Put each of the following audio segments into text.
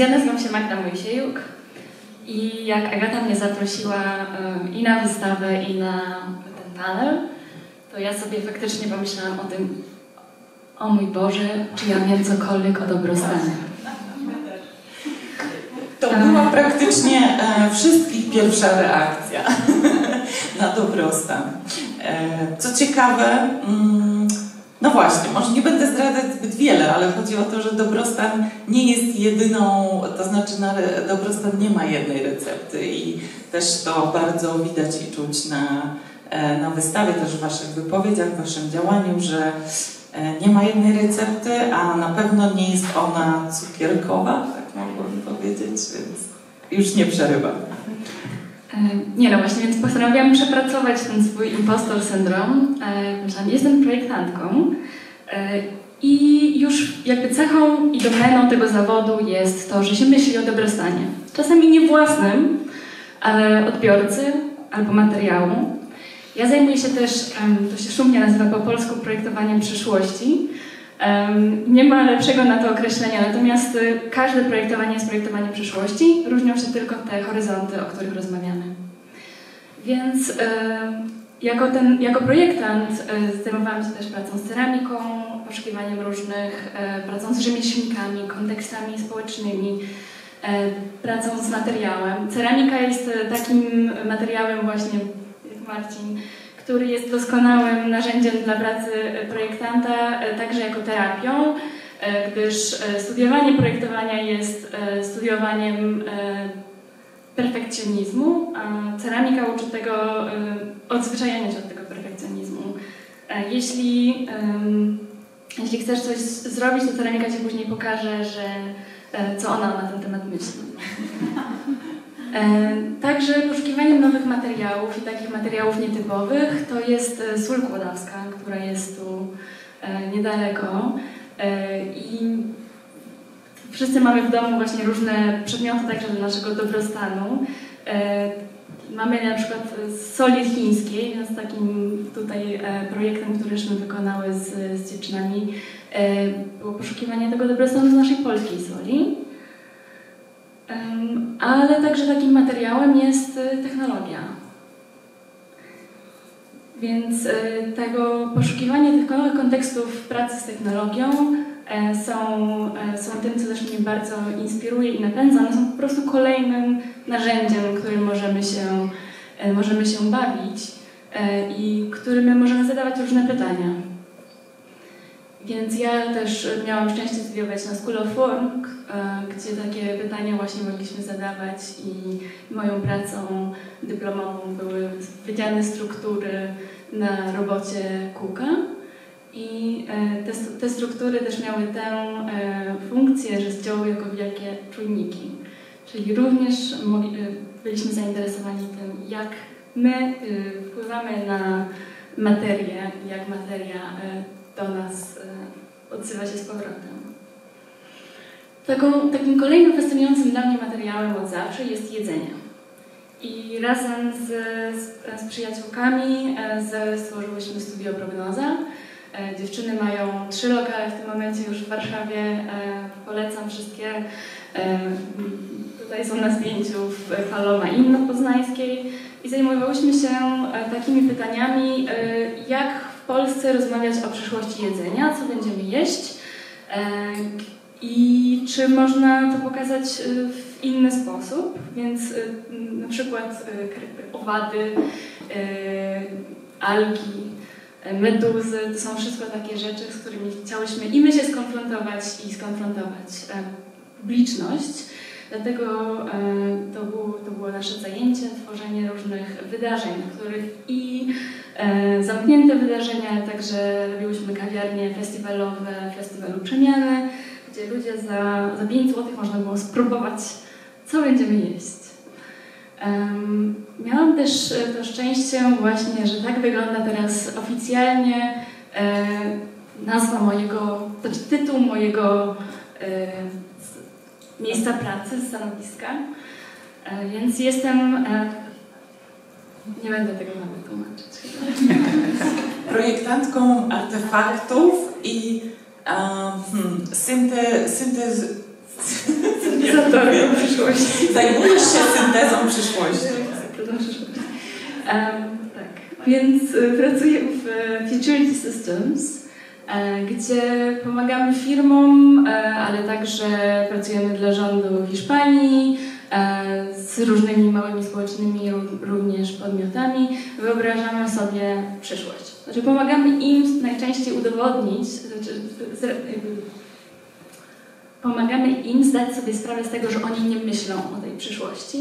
Ja nazywam się Magda Mojsiejuk i jak Agata mnie zaprosiła i na wystawę, i na ten panel, to ja sobie faktycznie pomyślałam o tym, o mój Boże, czy ja wiem cokolwiek o dobrostanie. To była praktycznie e, wszystkich pierwsza reakcja na dobrostan. E, co ciekawe, mm, no właśnie, może nie będę zdradzać zbyt wiele, ale chodzi o to, że dobrostan nie jest jedyną, to znaczy na dobrostan nie ma jednej recepty i też to bardzo widać i czuć na, e, na wystawie, też w Waszych wypowiedziach, w Waszym działaniu, że e, nie ma jednej recepty, a na pewno nie jest ona cukierkowa, tak mogłabym powiedzieć, więc już nie przerywam. Nie no właśnie, więc postanowiłam przepracować ten swój impostor syndrom. Jestem projektantką i już jakby cechą i domeną tego zawodu jest to, że się myśli o dobrostanie. Czasami nie własnym, ale odbiorcy albo materiału. Ja zajmuję się też, to się szumnie nazywa po polsku, projektowaniem przyszłości. Nie ma lepszego na to określenia, natomiast y, każde projektowanie jest projektowaniem przyszłości, różnią się tylko te horyzonty, o których rozmawiamy. Więc jako, ten, jako projektant y, zajmowałam się też pracą z ceramiką, poszukiwaniem różnych, pracą z rzemieślnikami, kontekstami społecznymi, pracą z materiałem. Ceramika jest takim materiałem właśnie, Marcin, który jest doskonałym narzędziem dla pracy projektanta, e, także jako terapią, e, gdyż e, studiowanie projektowania jest studiowaniem perfekcjonizmu, a ceramika uczy tego odzwyczajania się od tego perfekcjonizmu. Jeśli, jeśli chcesz coś zrobić, to ceramika ci później pokaże, że co ona na ten temat myśli. E, także poszukiwaniem nowych materiałów i takich materiałów nietypowych to jest e, sól kłodawska, która jest tu e, niedaleko. I wszyscy mamy w domu właśnie różne przedmioty także dla naszego dobrostanu. Mamy na przykład soli chińskiej, więc takim tutaj projektem, któryśmy wykonały z, z dziewczynami było poszukiwanie tego dobrostanu z naszej polskiej soli. Ale także takim materiałem jest y, technologia. Więc y, tego poszukiwanie tych nowych kontekstów pracy z technologią e, są, e, są tym, co też mnie bardzo inspiruje i napędza. One są po prostu kolejnym narzędziem, którym możemy się, e, możemy się bawić i którym możemy zadawać różne pytania. Więc ja też miałam szczęście studiować na School of Work, e, gdzie takie pytania właśnie mogliśmy zadawać i moją pracą dyplomową były wydziane struktury na robocie Kuka. I e, te, te struktury też miały tę e, funkcję, że zdziałały jako wielkie czujniki. Czyli również byliśmy zainteresowani tym, jak my wpływamy na materię, jak materia do nas e, odzywa się z powrotem. Taką, takim kolejnym fascynującym dla mnie materiałem od zawsze jest jedzenie. I razem z, z, z przyjaciółkami e, z, stworzyłyśmy studio Prognoza. E, dziewczyny mają trzy lokale w tym momencie już w Warszawie. Polecam wszystkie. Tutaj są na zdjęciu w Paloma Inno-Poznańskiej. I zajmowałyśmy się takimi pytaniami, jak Polsce rozmawiać o przyszłości jedzenia, co będziemy jeść e, i czy można to pokazać e, w inny sposób, więc e, na przykład owady, algi, meduzy, to są wszystko takie rzeczy, z którymi chciałyśmy i my się skonfrontować i skonfrontować publiczność. Dlatego to było, to było nasze zajęcie, tworzenie różnych wydarzeń, których i zamknięte wydarzenia, także robiłyśmy kawiarnie festiwalowe, festiwalu przemiany, gdzie ludzie za, za 5 zł można było spróbować, co będziemy jeść. Miałam też e, to szczęście właśnie, że tak wygląda teraz oficjalnie e, nazwa mojego, to znaczy tytuł mojego e, miejsca pracy, stanowiska. E, więc jestem e, nie będę tego nawet Projektantką artefaktów i um, synte, syntez... przyszłości. Zajmujesz się syntezą przyszłości. Um, tak, więc y, pracuję w Futurity Systems, e, gdzie pomagamy firmom, e, ale także pracujemy dla rządu Hiszpanii, e, z różnymi małymi społecznymi również podmiotami. Wyobrażamy sobie przyszłość. Znaczy pomagamy im najczęściej udowodnić, znaczy, pomagamy im zdać sobie sprawę z tego, że oni nie myślą o tej przyszłości,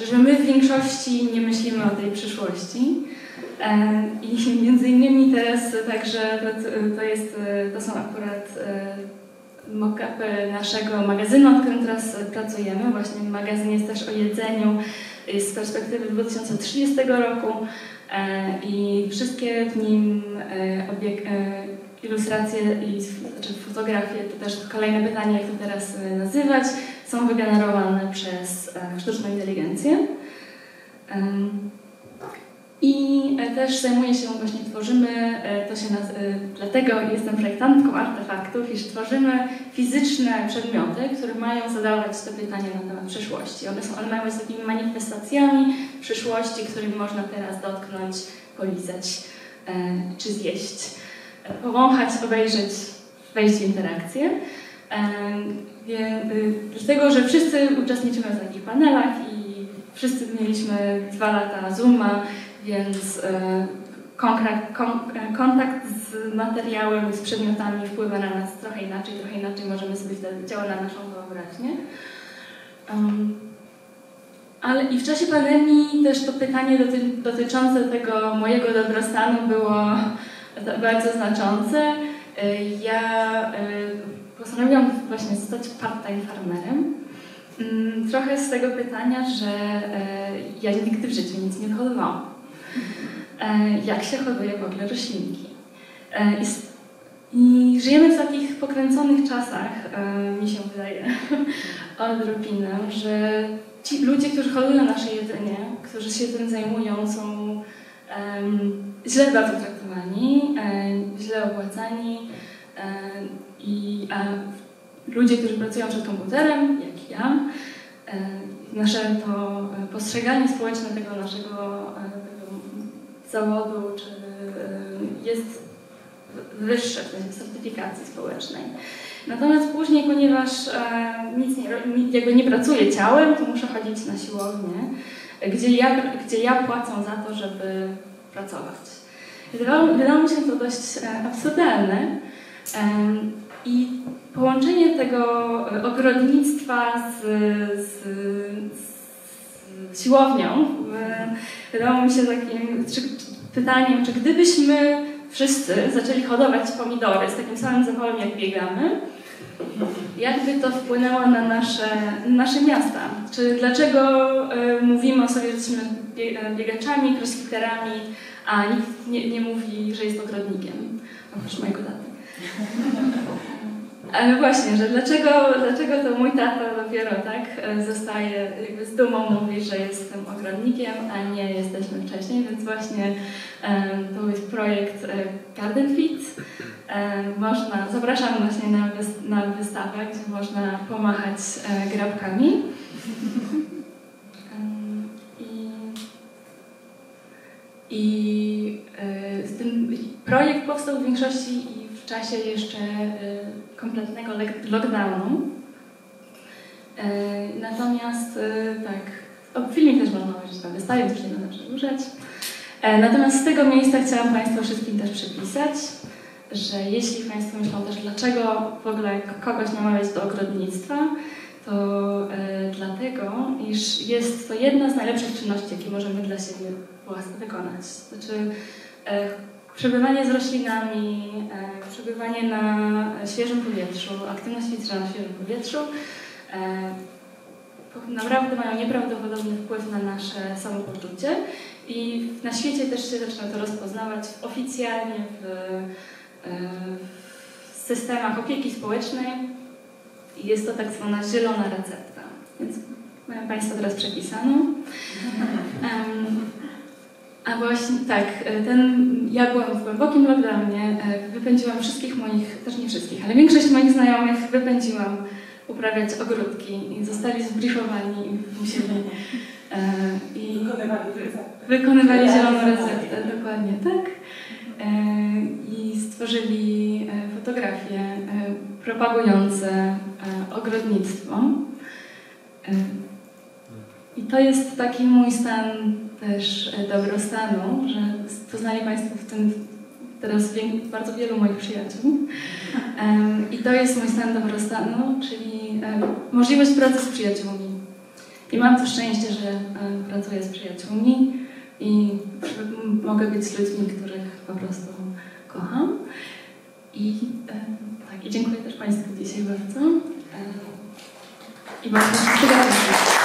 e, że my w większości nie myślimy o tej przyszłości. E, I między innymi teraz także to, jest, to są akurat e, mock-upy naszego magazynu, nad którym teraz pracujemy. Właśnie magazyn jest też o jedzeniu z perspektywy 2030 roku i wszystkie w nim obiek ilustracje i znaczy fotografie, to też kolejne pytanie, jak to teraz e, nazywać, są wygenerowane przez e, sztuczną inteligencję. I e, też zajmuję się, właśnie tworzymy, to się naz- dlatego jestem projektantką artefaktów, iż tworzymy fizyczne przedmioty, które mają zadawać te pytania na temat przyszłości. One, są, one mają być takimi manifestacjami przyszłości, którymi można teraz dotknąć, polizać czy zjeść powąchać, obejrzeć, wejść w interakcję. Y, dlatego, że wszyscy uczestniczymy w takich panelach i wszyscy mieliśmy dwa lata Zooma, więc e, kontakt z materiałem, z przedmiotami wpływa na nas trochę inaczej, trochę inaczej możemy sobie wtedy działa na naszą wyobraźnię. ale i w czasie pandemii też to pytanie doty dotyczące tego mojego dobrostanu było bardzo znaczące. Y, ja postanowiłam właśnie zostać part-time farmerem. Mm, trochę z tego pytania, że ja nigdy w życiu nic nie hodowałam. Jak się hoduje w ogóle roślinki? I żyjemy w takich pokręconych czasach, mi się wydaje, odrobinę, że ci ludzie, którzy hodują nasze jedzenie, którzy się tym zajmują, są um, źle bardzo traktowani, e, źle opłacani e, i a ludzie, którzy pracują przed komputerem, jak ja, e, nasze to postrzeganie społeczne tego naszego zawodu czy jest wyższe w sensie certyfikacji społecznej. Natomiast później, ponieważ nic nie, jakby nie pracuję ciałem, to muszę chodzić na siłownię, gdzie ja, gdzie ja płacę za to, żeby pracować. Wydawało, mi się to dość e, absurdalne. I połączenie tego ogrodnictwa z, z, z siłownią wydało mi się takim czy, pytaniem, czy gdybyśmy wszyscy zaczęli hodować pomidory z takim samym zapałem, jak biegamy, jakby to wpłynęło na nasze, nasze miasta? Czy dlaczego y, mówimy o sobie, że jesteśmy biegaczami, crossfiterami, a nikt nie, nie mówi, że jest ogrodnikiem, oprócz mojego taty. Ale właśnie, że dlaczego, dlaczego to mój tata dopiero tak e, zostaje, jakby z dumą mówi, że jestem ogrodnikiem, a nie jesteśmy wcześniej, więc właśnie to jest projekt e, Garden Fit. Można, zapraszam właśnie na, na wystawę, gdzie można pomachać e, grabkami. I y, ten projekt powstał w większości i czasie jeszcze y, kompletnego lockdownu. Y, natomiast tak, o filmie też można obejrzeć na wystawie, już nie będę przedłużać. Natomiast z tego miejsca chciałam Państwu wszystkim też przypisać, że jeśli Państwo myślą też, dlaczego w ogóle kogoś namawiać do ogrodnictwa, to e, dlatego, iż jest to jedna z najlepszych czynności, jakie możemy dla siebie wykonać. Znaczy, e, przebywanie z roślinami, e, przebywanie na świeżym powietrzu, aktywność fizyczna na świeżym powietrzu e, naprawdę mają nieprawdopodobny wpływ na nasze samopoczucie i na świecie też się zaczyna to rozpoznawać oficjalnie w, w systemach opieki społecznej jest to tak zwana zielona recepta. Więc mają Państwo teraz przepisaną. Um, a właśnie tak, e, ten, ja byłam w głębokim lockdownie, e, wypędziłam wszystkich moich, też nie wszystkich, ale większość moich znajomych wypędziłam uprawiać ogródki i zostali zbriefowani i musieli e, i wykonywali zieloną receptę, dokładnie tak. I stworzyli fotografie propagujące ogrodnictwo. I to jest taki mój stan też e, dobrostanu, że poznali Państwo w tym teraz bardzo wielu moich przyjaciół. I to jest mój stan dobrostanu, czyli możliwość pracy z przyjaciółmi. I mam to szczęście, że pracuję z przyjaciółmi i mogę być z ludźmi, których po prostu kocham. I, tak, i dziękuję też Państwu dzisiaj bardzo. I bardzo dobrego.